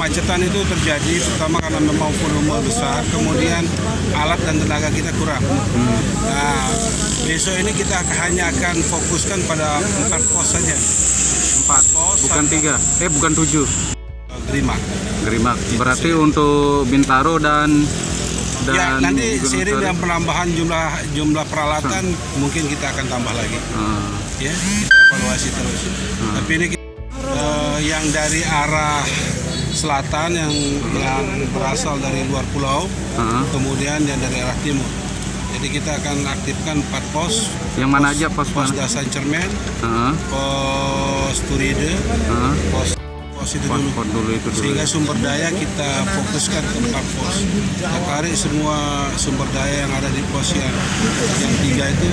kemacetan itu terjadi pertama karena memang volume besar, kemudian alat dan tenaga kita kurang. Nah, besok ini kita hanya akan fokuskan pada empat pos saja. Empat, Pos bukan sama tiga. Eh, bukan tujuh. Gerima. Gerimak. Berarti untuk Bintaro dan dan ya nanti seiring dengan penambahan jumlah jumlah peralatan mungkin kita akan tambah lagi. Ah, Ya, kita evaluasi terus. Tapi ini kita, eh, yang dari arah selatan yang yang berasal dari luar pulau, ah. kemudian yang dari arah timur. Jadi kita akan aktifkan empat pos. Yang mana aja pos Pos mana? Dasan Cermen, Ah, pos Turide, ah. pos pos itu Pos dulu. pos dulu itu dulu. Sehingga sumber daya kita fokuskan ke empat pos. Kita tarik semua sumber daya yang ada di pos yang yang tiga itu